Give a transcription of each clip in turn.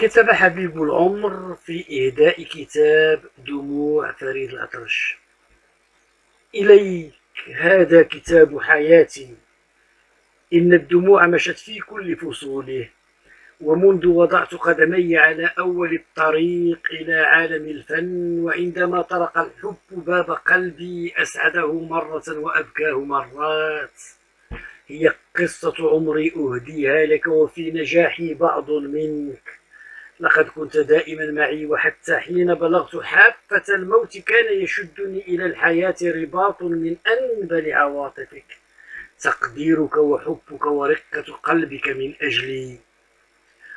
كتب حبيب العمر في إهداء كتاب دموع فريد الأطرش. إليك هذا كتاب حياتي إن الدموع مشت في كل فصوله ومنذ وضعت قدمي على أول الطريق إلى عالم الفن وعندما طرق الحب باب قلبي أسعده مرة وأبكاه مرات. هي قصة عمري أهديها لك وفي نجاحي بعض منك. لقد كنت دائما معي وحتى حين بلغت حافة الموت كان يشدني إلى الحياة رباط من أنبل عواطفك. تقديرك وحبك ورقة قلبك من أجلي.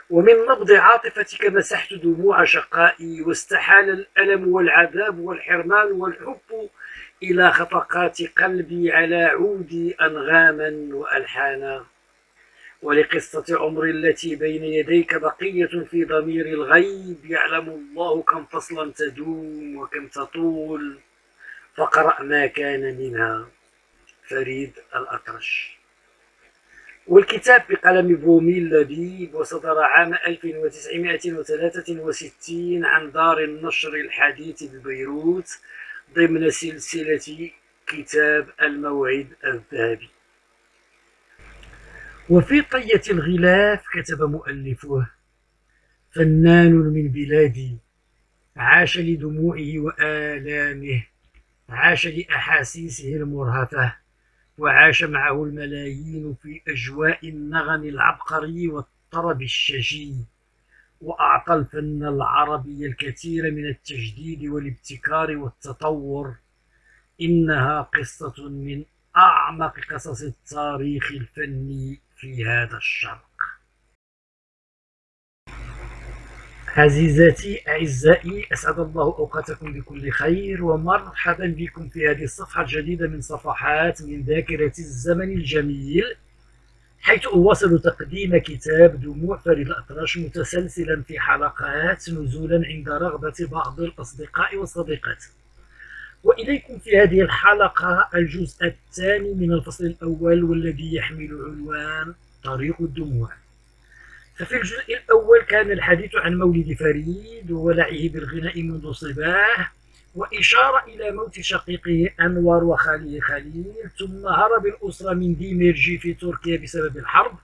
ومن نبض عاطفتك مسحت دموع شقائي واستحال الألم والعذاب والحرمان والحب إلى خفقات قلبي على عودي أنغاما وألحانا. ولقصة عمر التي بين يديك بقية في ضمير الغيب يعلم الله كم فصلا تدوم وكم تطول. فقرأ ما كان منها. فريد الأطرش. والكتاب بقلم بومي اللبيب وصدر عام 1963 عن دار النشر الحديث ببيروت ضمن سلسلة كتاب الموعد الذهبي. وفي طية الغلاف كتب مؤلفه فنان من بلادي عاش لدموعه وآلامه عاش لأحاسيسه المرهفة وعاش معه الملايين في أجواء النغم العبقري والطرب الشجي وأعطى الفن العربي الكثير من التجديد والابتكار والتطور. إنها قصة من أعمق قصص التاريخ الفني. في هذا الشرق. عزيزاتي أعزائي أسعد الله أوقاتكم بكل خير ومرحبا بكم في هذه الصفحة الجديدة من صفحات من ذاكرة الزمن الجميل حيث أواصل تقديم كتاب دموع فريد الأطرش متسلسلا في حلقات نزولا عند رغبة بعض الأصدقاء والصديقات. وإليكم في هذه الحلقة الجزء الثاني من الفصل الأول والذي يحمل عنوان طريق الدموع. ففي الجزء الأول كان الحديث عن مولد فريد وولعه بالغناء منذ صباه وإشارة إلى موت شقيقه أنور وخاليه خليل ثم هرب الأسرة من ديميرجي في تركيا بسبب الحرب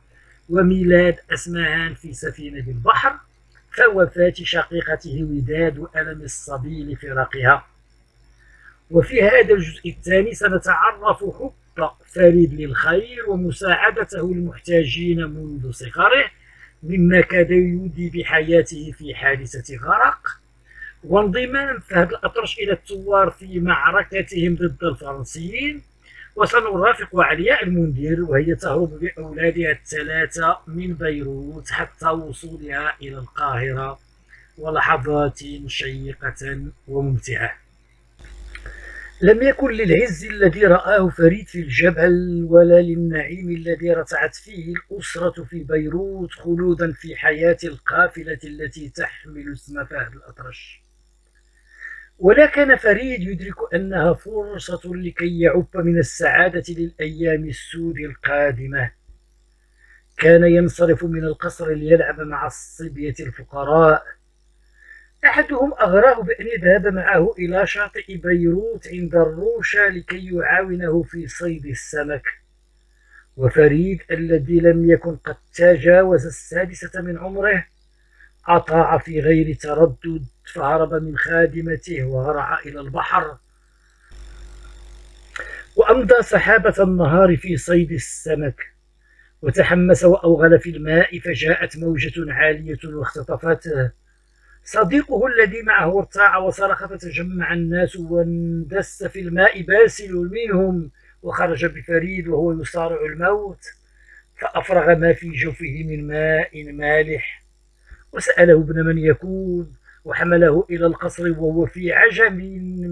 وميلاد أسمهان في سفينة البحر فوفاة شقيقته وداد وألم الصبي لفراقها. وفي هذا الجزء الثاني سنتعرف حب فريد للخير ومساعدته المحتاجين منذ صغره مما كاد يودي بحياته في حادثة غرق. وانضمام فهد الأطرش إلى الثوار في معركتهم ضد الفرنسيين. وسنرافق علياء المنذر وهي تهرب بأولادها الثلاثة من بيروت حتى وصولها إلى القاهرة. ولحظات شيقة وممتعة. لم يكن للعز الذي رآه فريد في الجبل ولا للنعيم الذي رتعت فيه الأسرة في بيروت خلودا في حياة القافلة التي تحمل اسم فهد الأطرش. ولا كان فريد يدرك أنها فرصة لكي يعب من السعادة للأيام السود القادمة. كان ينصرف من القصر ليلعب مع الصبية الفقراء أحدهم أغراه بأن يذهب معه إلى شاطئ بيروت عند الروشة لكي يعاونه في صيد السمك. وفريد الذي لم يكن قد تجاوز السادسة من عمره أطاع في غير تردد فهرب من خادمته وهرع إلى البحر. وأمضى سحابة النهار في صيد السمك وتحمس وأوغل في الماء فجاءت موجة عالية واختطفته. صديقه الذي معه ارتاع وصرخ فتجمع الناس واندس في الماء باسل منهم وخرج بفريد وهو يصارع الموت فأفرغ ما في جوفه من ماء مالح. وسأله ابن من يكون وحمله إلى القصر وهو في عجم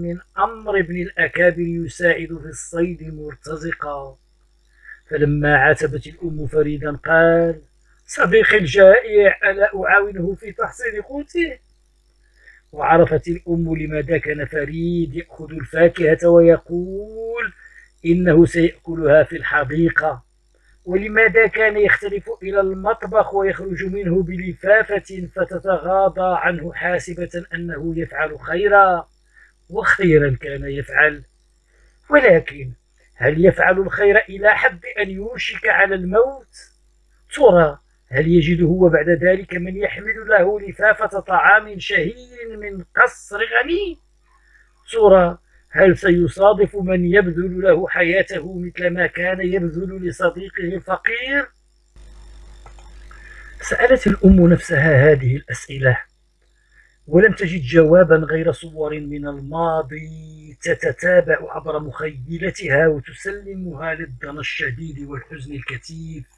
من أمر ابن الأكابر يساعد في الصيد مرتزقا. فلما عاتبت الأم فريدا قال صديقي الجائع ألا أعاونه في تحصيل قوته؟ وعرفت الأم لماذا كان فريد يأخذ الفاكهة ويقول إنه سيأكلها في الحديقة. ولماذا كان يختلف إلى المطبخ ويخرج منه بلفافة فتتغاضى عنه حاسبة أنه يفعل خيرا. وخيرا كان يفعل. ولكن هل يفعل الخير إلى حد أن يوشك على الموت؟ ترى هل يجد هو بعد ذلك من يحمل له لفافة طعام شهي من قصر غني؟ ترى هل سيصادف من يبذل له حياته مثل ما كان يبذل لصديقه الفقير؟ سألت الأم نفسها هذه الأسئلة ولم تجد جوابا غير صور من الماضي تتتابع عبر مخيلتها وتسلمها للضنا الشديد والحزن الكثيف.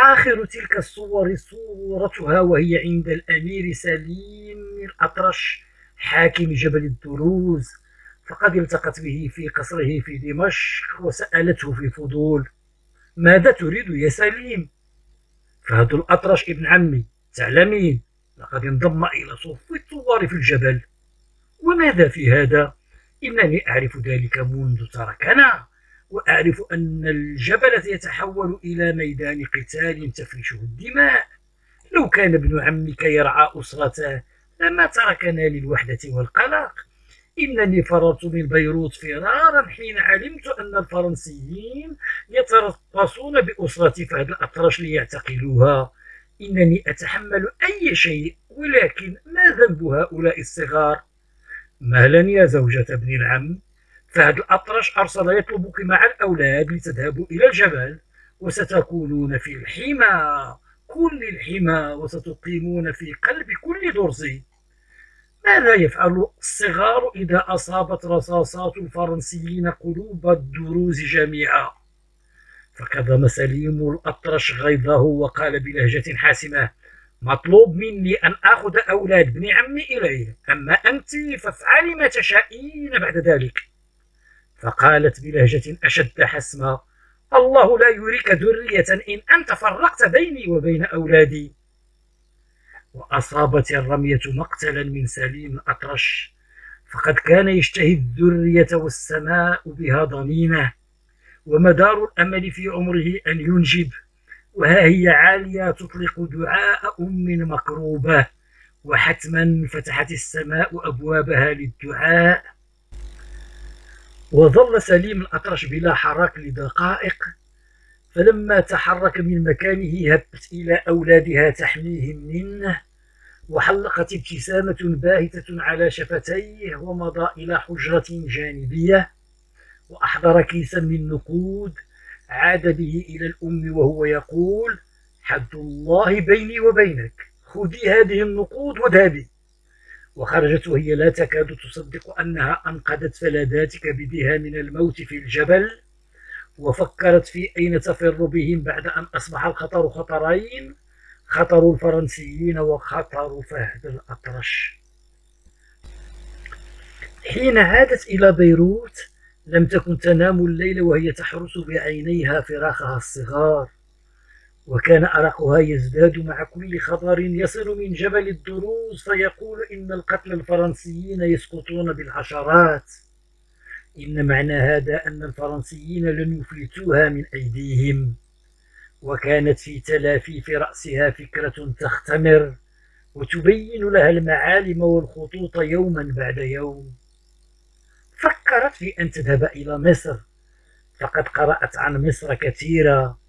آخر تلك الصور صورتها وهي عند الأمير سليم الأطرش حاكم جبل الدروز. فقد التقت به في قصره في دمشق وسألته في فضول ماذا تريد يا سليم؟ فهد الأطرش ابن عمي تعلمين لقد انضم إلى صف الثوار في الجبل. وماذا في هذا؟ إنني أعرف ذلك منذ تركنا. وأعرف أن الجبل يتحول إلى ميدان قتال تفرشه الدماء. لو كان ابن عمك يرعى أسرته لما تركنا للوحدة والقلق. إنني فررت من بيروت فرارا حين علمت أن الفرنسيين يتربصون بأسرة فهد الأطرش ليعتقلوها. إنني أتحمل أي شيء ولكن ما ذنب هؤلاء الصغار؟ مهلا يا زوجة ابن العم. فهد الأطرش أرسل يطلبك مع الأولاد لتذهبوا إلى الجبل وستكونون في الحمى. كل الحمى وستقيمون في قلب كل درز. ماذا يفعل الصغار إذا أصابت رصاصات الفرنسيين قلوب الدروز جميعا؟ فكظم سليم الأطرش غيظه وقال بلهجة حاسمة مطلوب مني أن أخذ أولاد ابن عمي إليه أما أنت فافعلي ما تشائين بعد ذلك. فقالت بلهجة أشد حسما الله لا يريك ذرية إن أنت فرقت بيني وبين أولادي. وأصابت الرمية مقتلا من سليم الأطرش فقد كان يشتهي الذرية والسماء بها ضنينة ومدار الأمل في عمره أن ينجب وها هي عالية تطلق دعاء أم مكروبة وحتما فتحت السماء أبوابها للدعاء. وظل سليم الأطرش بلا حراك لدقائق فلما تحرك من مكانه هبت إلى أولادها تحميهم منه وحلقت ابتسامة باهتة على شفتيه ومضى إلى حجرة جانبية وأحضر كيسا من نقود عاد به إلى الأم وهو يقول حد الله بيني وبينك خذي هذه النقود وذهبي. وخرجت وهي لا تكاد تصدق أنها أنقذت فلذاتك بدها من الموت في الجبل وفكرت في أين تفر بهم بعد أن أصبح الخطر خطرين خطر الفرنسيين وخطر فهد الأطرش. حين عادت إلى بيروت لم تكن تنام الليل وهي تحرس بعينيها فراخها الصغار. وكان أرقها يزداد مع كل خبر يصل من جبل الدروز فيقول إن القتل الفرنسيين يسقطون بالعشرات إن معنى هذا أن الفرنسيين لن يفلتوها من أيديهم. وكانت في تلافيف رأسها فكرة تختمر وتبين لها المعالم والخطوط يوما بعد يوم. فكرت في أن تذهب إلى مصر. فقد قرأت عن مصر كثيرا.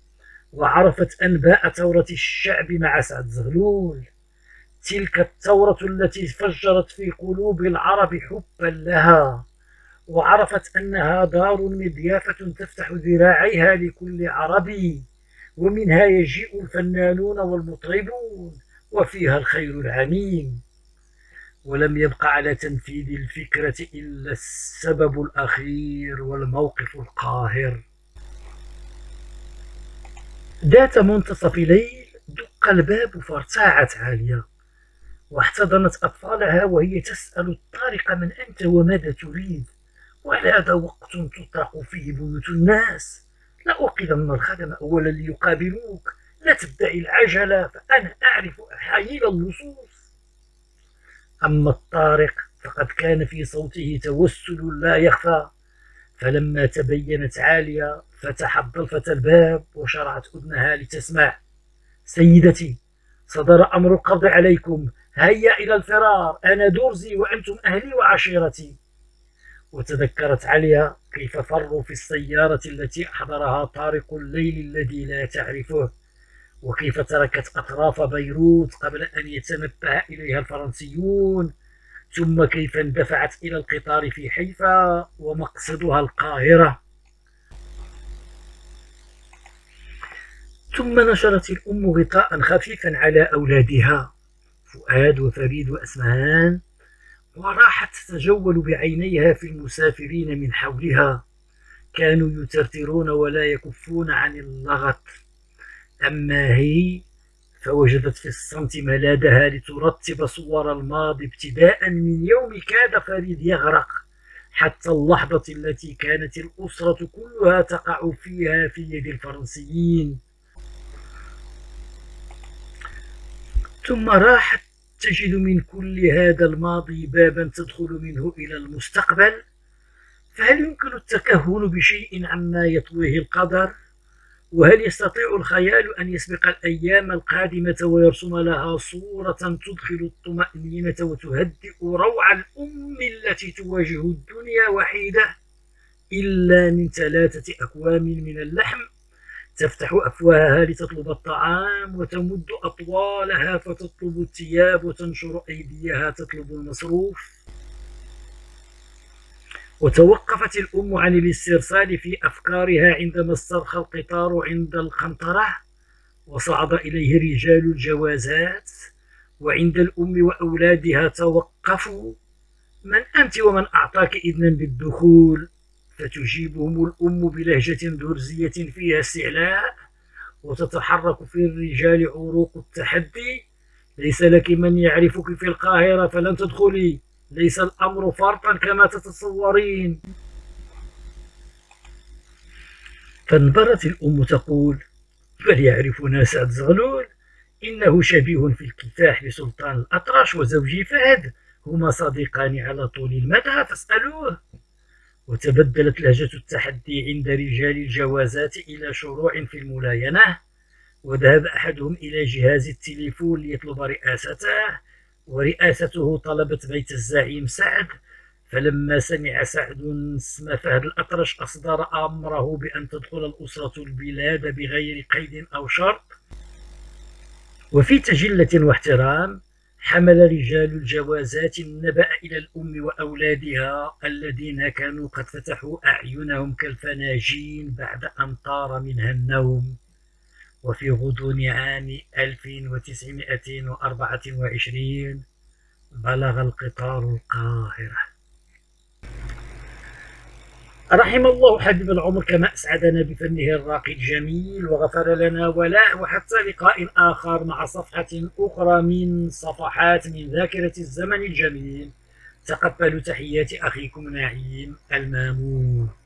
وعرفت أنباء ثورة الشعب مع سعد زغلول. تلك الثورة التي فجرت في قلوب العرب حبا لها وعرفت أنها دار مضيافة تفتح ذراعيها لكل عربي ومنها يجيء الفنانون والمطربون وفيها الخير العميم. ولم يبق على تنفيذ الفكرة إلا السبب الأخير والموقف القاهر. ذات منتصف ليل دق الباب فارتاعت عالية واحتضنت أطفالها وهي تسأل الطارق من أنت وماذا تريد؟ وهل هذا وقت تطرق فيه بيوت الناس. لأوقظن الخدم أولا ليقابلوك. لا تبدأ العجلة فأنا أعرف أحايل اللصوص أما الطارق فقد كان في صوته توسل لا يخفى. فلما تبينت عالية فتحت ضلفة الباب وشرعت أذنها لتسمع. سيدتي صدر أمر القبض عليكم. هيا إلى الفرار. أنا درزي وأنتم أهلي وعشيرتي. وتذكرت عليا كيف فروا في السيارة التي أحضرها طارق الليل الذي لا تعرفه وكيف تركت أطراف بيروت قبل أن يتنبه إليها الفرنسيون. ثم كيف اندفعت إلى القطار في حيفا ومقصدها القاهرة. ثم نشرت الأم غطاء خفيفا على أولادها. فؤاد وفريد وأسمهان وراحت تتجول بعينيها في المسافرين من حولها. كانوا يترترون ولا يكفون عن اللغط. أما هي فوجدت في الصمت ملاذها لترتب صور الماضي ابتداء من يوم كاد فريد يغرق. حتى اللحظة التي كانت الأسرة كلها تقع فيها في يد الفرنسيين. ثم راحت تجد من كل هذا الماضي بابا تدخل منه إلى المستقبل. فهل يمكن التكهن بشيء عما يطويه القدر؟ وهل يستطيع الخيال أن يسبق الأيام القادمة ويرسم لها صورة تدخل الطمأنينة وتهدئ روع الأم التي تواجه الدنيا وحيدة؟ إلا من ثلاثة أكوام من اللحم تفتح أفواهها لتطلب الطعام وتمد أطوالها فتطلب الثياب وتنشر أيديها تطلب المصروف. وتوقفت الأم عن الاسترسال في أفكارها عندما استرخى القطار عند القنطرة وصعد إليه رجال الجوازات. وعند الأم وأولادها توقفوا. من أنت ومن أعطاك إذنا بالدخول؟ فتجيبهم الأم بلهجة درزية فيها استعلاء وتتحرك في الرجال عروق التحدي. ليس لك من يعرفك في القاهرة فلن تدخلي. ليس الأمر فرطا كما تتصورين. فانبرت الأم تقول بل يعرفنا سعد زغلول؟ إنه شبيه في الكفاح بسلطان الأطرش وزوجي فهد. هما صديقان على طول المدى فاسألوه. وتبدلت لهجة التحدي عند رجال الجوازات إلى شروع في الملاينة. وذهب أحدهم إلى جهاز التليفون ليطلب رئاسته. ورئاسته طلبت بيت الزعيم سعد فلما سمع سعد اسم فهد الأطرش أصدر أمره بأن تدخل الأسرة البلاد بغير قيد أو شرط. وفي تجلة واحترام حمل رجال الجوازات النبأ إلى الأم وأولادها الذين كانوا قد فتحوا أعينهم كالفناجين بعد أن طار منها النوم. وفي غضون عام 1924 بلغ القطار القاهرة. رحم الله حبيب العمر كما أسعدنا بفنه الراقي الجميل وغفر لنا ولا وحتى لقاء آخر مع صفحة أخرى من صفحات من ذاكرة الزمن الجميل. تقبلوا تحيات أخيكم نعيم المامون.